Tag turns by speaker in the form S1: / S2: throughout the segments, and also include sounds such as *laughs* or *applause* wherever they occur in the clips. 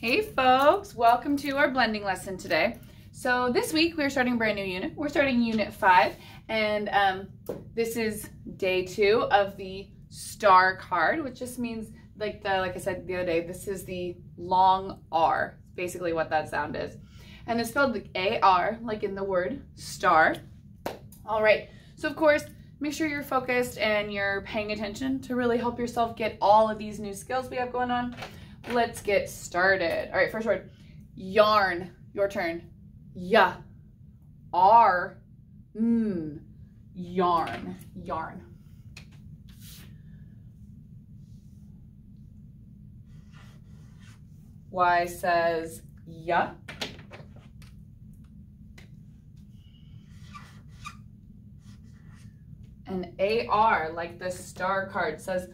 S1: Hey folks, welcome to our blending lesson today. So this week we're starting a brand new unit. We're starting unit five and um, this is day two of the star card, which just means like the, like I said the other day, this is the long R, basically what that sound is. And it's spelled like A-R, like in the word star. All right, so of course, make sure you're focused and you're paying attention to really help yourself get all of these new skills we have going on. Let's get started. All right, first word, yarn, your turn. Ya, R, mm, yarn, yarn. Y says ya. And AR, like the star card, says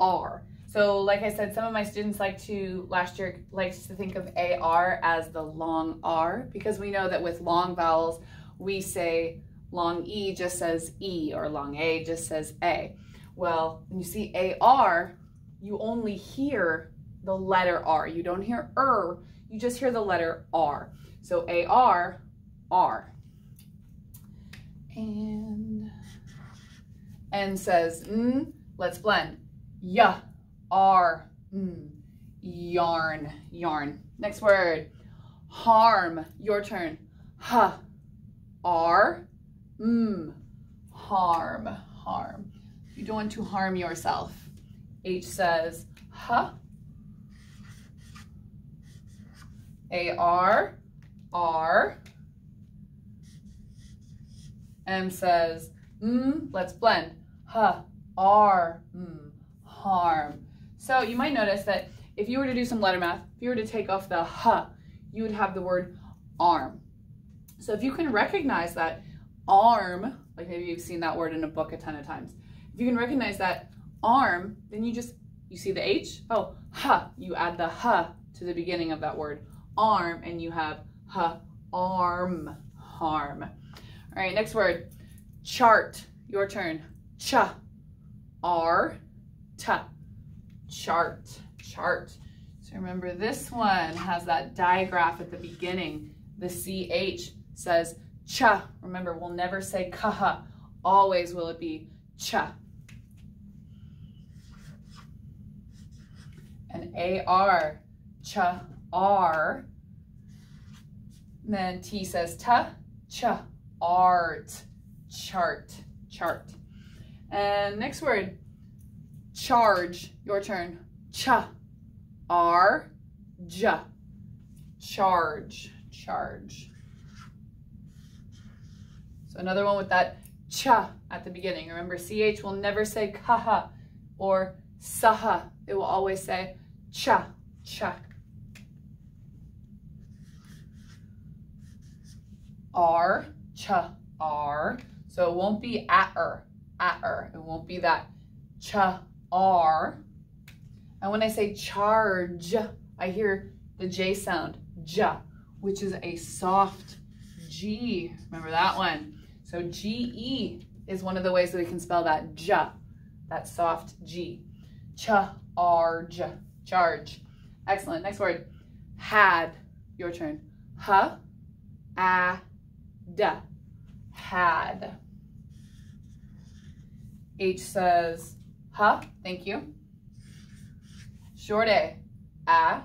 S1: R. So like I said, some of my students like to, last year, likes to think of AR as the long R because we know that with long vowels, we say long E just says E or long A just says A. Well, when you see AR, you only hear the letter R. You don't hear er, you just hear the letter R. So AR, R. And, and says, mm, let's blend. Yeah R, mm, yarn, yarn. Next word, harm, your turn. H, R, mm, harm, harm. You don't want to harm yourself. H says, H, A, R, R. M says, mm, let's blend. H, R, mm, harm. So you might notice that if you were to do some letter math, if you were to take off the h, you would have the word arm. So if you can recognize that arm, like maybe you've seen that word in a book a ton of times. If you can recognize that arm, then you just, you see the H? Oh, ha, you add the ha to the beginning of that word, arm, and you have ha, arm, harm. All right, next word, chart, your turn. Cha, R, ta chart, chart. So remember this one has that digraph at the beginning. The CH says cha. Remember, we'll never say kaha. Always will it be cha. And AR, cha, R. And then T says ta, cha, art, chart, chart. And next word, Charge, your turn. Cha, R, J. Charge, charge. So another one with that cha at the beginning. Remember, CH will never say kaha or saha. It will always say cha, cha. R, cha, R. So it won't be at er, at er. It won't be that cha, R. And when I say charge, I hear the J sound, J, which is a soft G. Remember that one. So G-E is one of the ways that we can spell that J, that soft G. Charge, charge. Excellent. Next word, had. Your turn. Huh? A, d, had. H says Ha, thank you. Short A, a.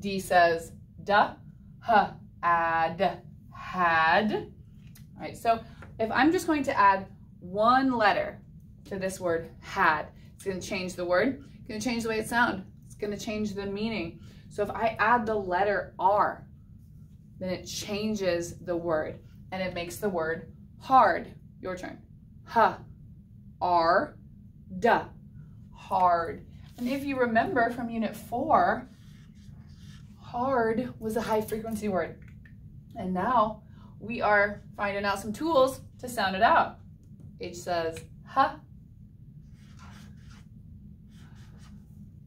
S1: D says da, ha, ad, had. All right, so if I'm just going to add one letter to this word had, it's gonna change the word, it's gonna change the way it sounds, it's gonna change the meaning. So if I add the letter R, then it changes the word and it makes the word hard. Your turn h, r, d, hard. And if you remember from unit four, hard was a high frequency word. And now we are finding out some tools to sound it out. H says h,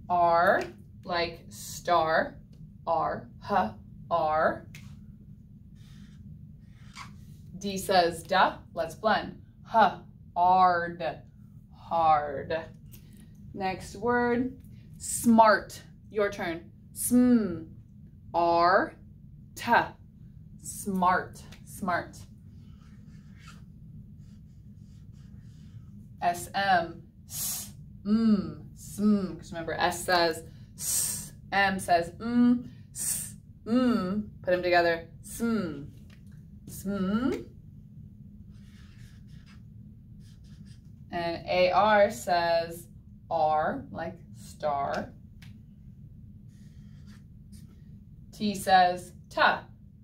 S1: R, like star, R, h, R. D says da, let's blend. H, hard, hard. Next word, Smart. Your turn. Sm. R. T. Smart. Smart. S. M. S. M. Sm. Because remember, S says S. M says M. S. M. Put them together. Sm. Sm. And AR says R, like star. T says ta,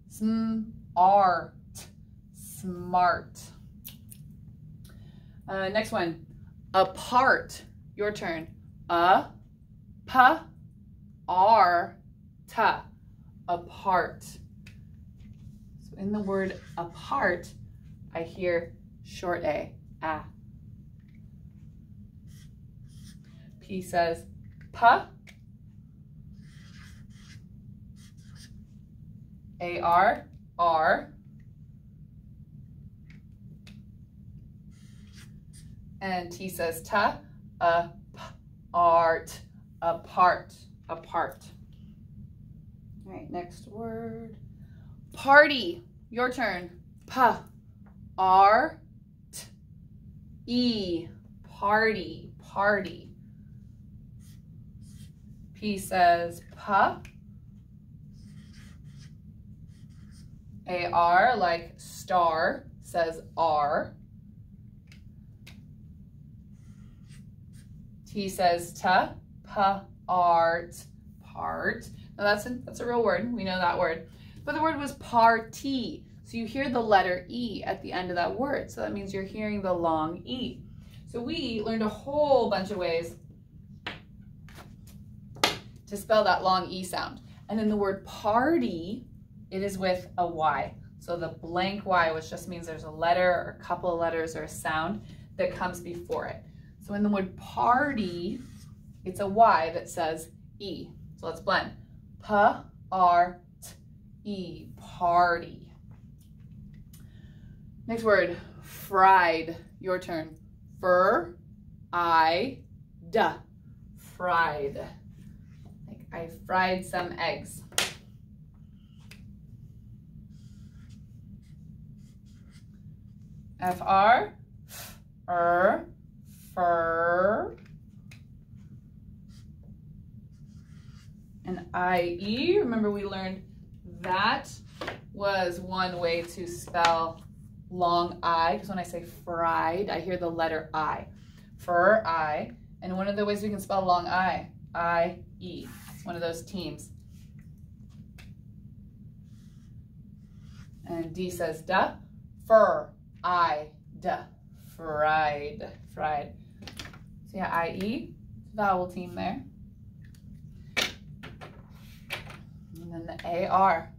S1: smart, smart. Uh, next one, apart. Your turn. A, p, r, ta, apart. So in the word apart, I hear short a, a. P says pa, A R R and T says ta a p art apart apart. All right, next word. Party. Your turn. Pa R T E party party. P says pa A-R, like star, says R. T says ta, pa, art, part. Now that's a, that's a real word. We know that word. But the word was party. So you hear the letter E at the end of that word. So that means you're hearing the long E. So we learned a whole bunch of ways to spell that long E sound. And then the word party it is with a Y. So the blank Y, which just means there's a letter or a couple of letters or a sound that comes before it. So in the word party, it's a Y that says E. So let's blend. P-R-T-E, party. Next word, fried. Your turn. Fur, I, duh, fried. I fried some eggs. F R, er, fur. And I-E, remember we learned that was one way to spell long I, because when I say fried, I hear the letter I. Fur, I. And one of the ways we can spell long I, I-E. One of those teams. And D says duh, fur, I, duh, fried, fried. So yeah, I-E, vowel team there. And then the A-R,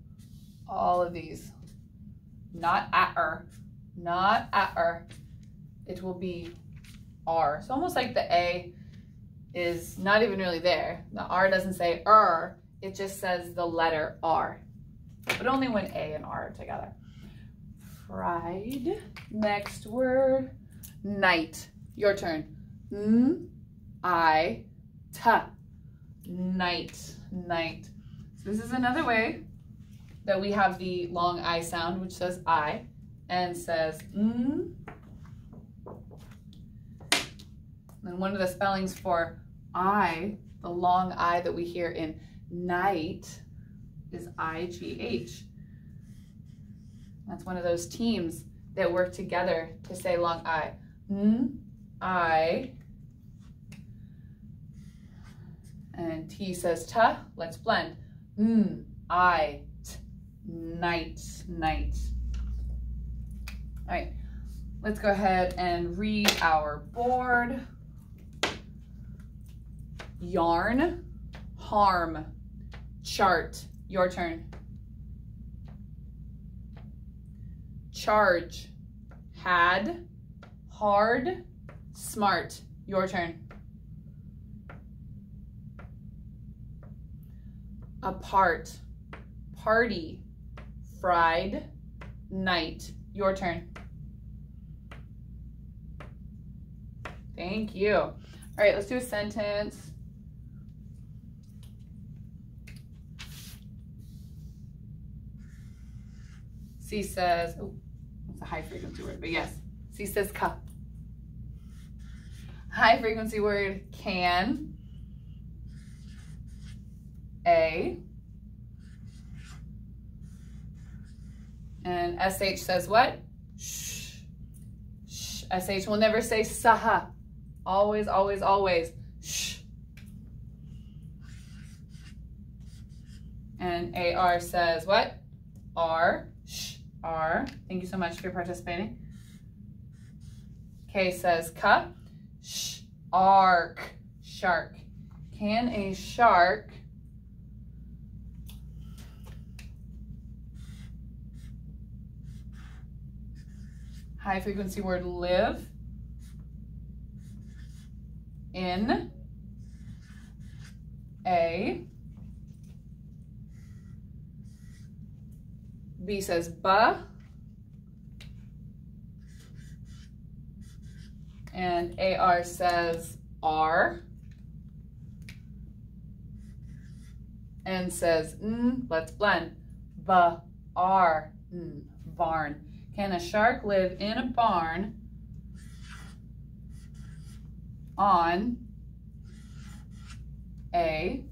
S1: all of these. Not at-er, not at-er. It will be R. So almost like the A is not even really there. The R doesn't say er, it just says the letter R. But only when A and R are together fried. Next word, night. Your turn. N, I, ta. Night, night. So this is another way that we have the long I sound, which says I, and says n. And one of the spellings for I, the long I that we hear in night, is I-G-H. That's one of those teams that work together to say long I. N, mm, I, and T says ta. Let's blend. Mm, t, night, night. All right, let's go ahead and read our board. Yarn, harm, chart. Your turn. charge, had, hard, smart. Your turn. Apart, party, fried, night. Your turn. Thank you. All right, let's do a sentence. C says, oh, it's a high frequency word, but yes. C says ka. High frequency word can. A. And SH says what? Shh. Shh. SH will never say saha. Always, always, always. Shh. And AR says what? R. R. Thank you so much for participating. K says ka. Sh. Ark. Shark. Can a shark high frequency word live in a B says ba. And AR says R. And says mm, let's blend. Ba R mm, barn. Can a shark live in a barn on a?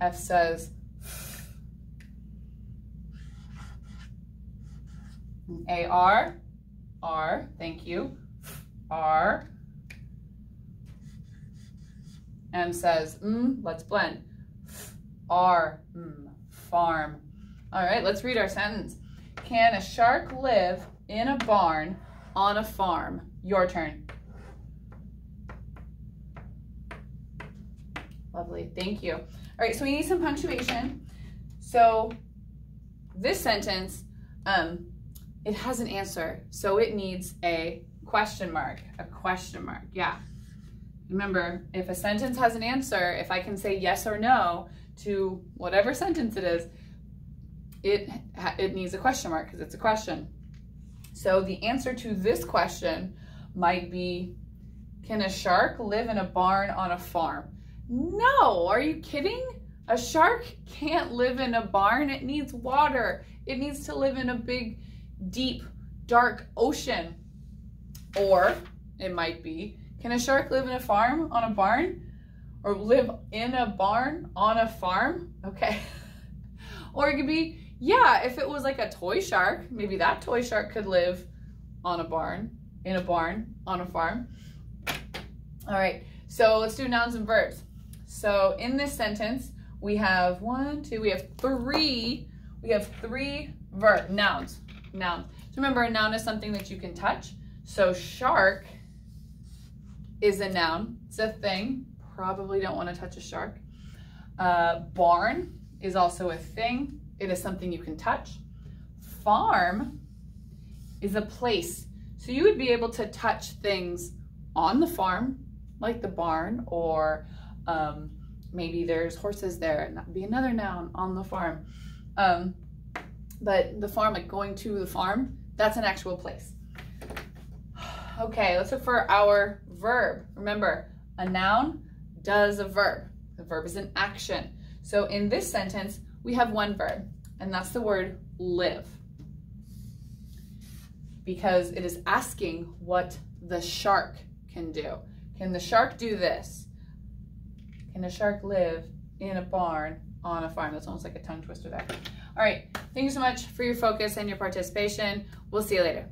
S1: F says A R R thank you R M says mm, let's blend R mm, farm all right let's read our sentence can a shark live in a barn on a farm? Your turn. Lovely, thank you. All right, so we need some punctuation. So this sentence, um, it has an answer, so it needs a question mark, a question mark, yeah. Remember, if a sentence has an answer, if I can say yes or no to whatever sentence it is, it, it needs a question mark because it's a question. So the answer to this question might be, can a shark live in a barn on a farm? No, are you kidding? A shark can't live in a barn. It needs water. It needs to live in a big, deep, dark ocean. Or it might be, can a shark live in a farm on a barn? Or live in a barn on a farm? Okay. *laughs* or it could be, yeah, if it was like a toy shark, maybe that toy shark could live on a barn, in a barn, on a farm. All right, so let's do nouns and verbs. So in this sentence, we have one, two, we have three, we have three verb nouns, nouns. So remember, a noun is something that you can touch. So shark is a noun, it's a thing. Probably don't want to touch a shark. Uh, barn is also a thing. It is something you can touch. Farm is a place. So you would be able to touch things on the farm, like the barn, or um, maybe there's horses there, and that would be another noun on the farm. Um, but the farm, like going to the farm, that's an actual place. *sighs* Okay, let's look for our verb. Remember, a noun does a verb. The verb is an action. So in this sentence, we have one verb, and that's the word live. Because it is asking what the shark can do. Can the shark do this? Can a shark live in a barn on a farm? That's almost like a tongue twister there. All right, thank you so much for your focus and your participation. We'll see you later.